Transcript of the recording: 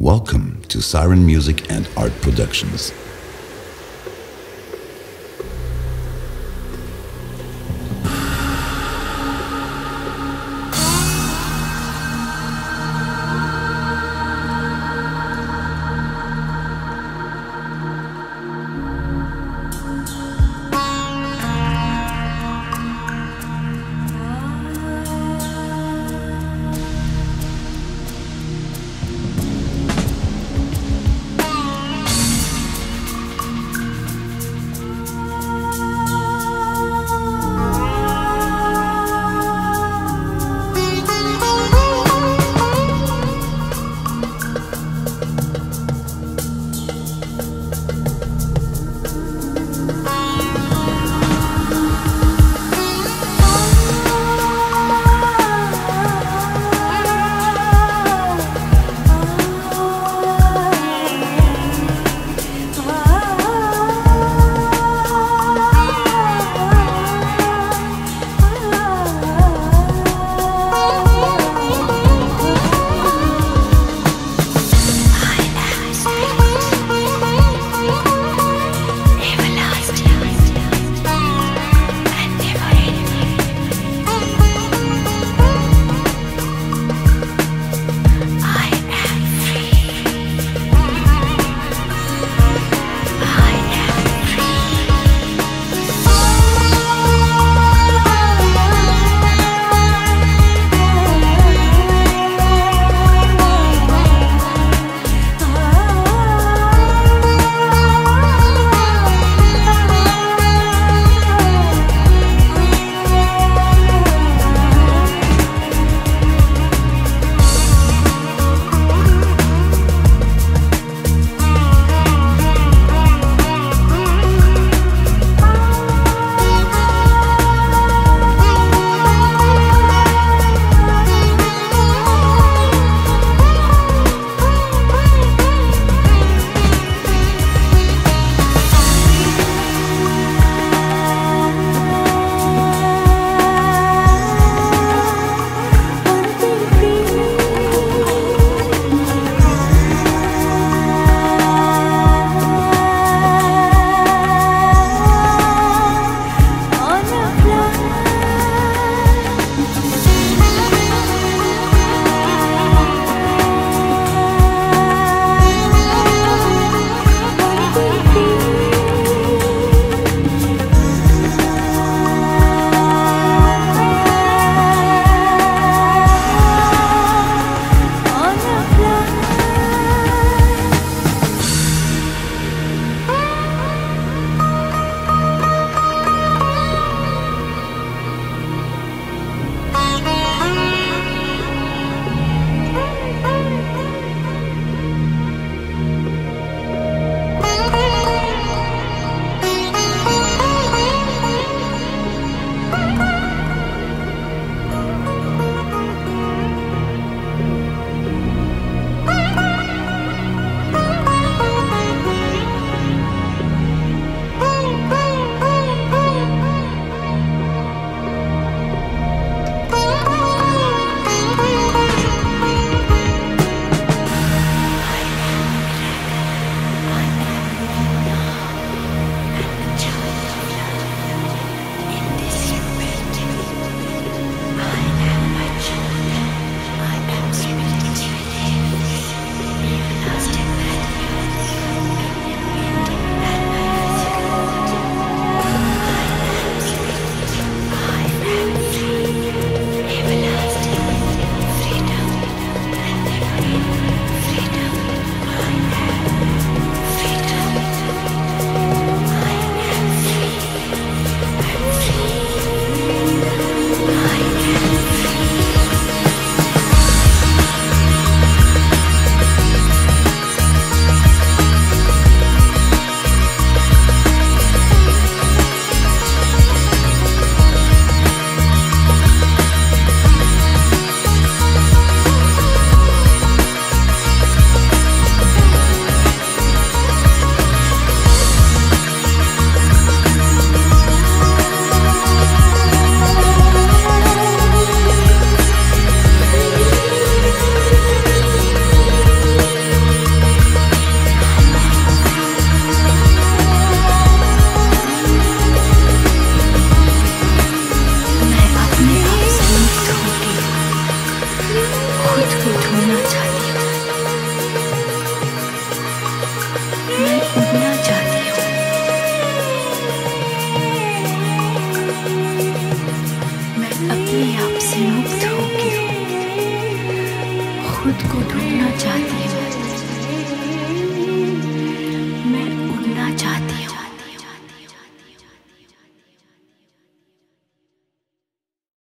Welcome to Siren Music and Art Productions.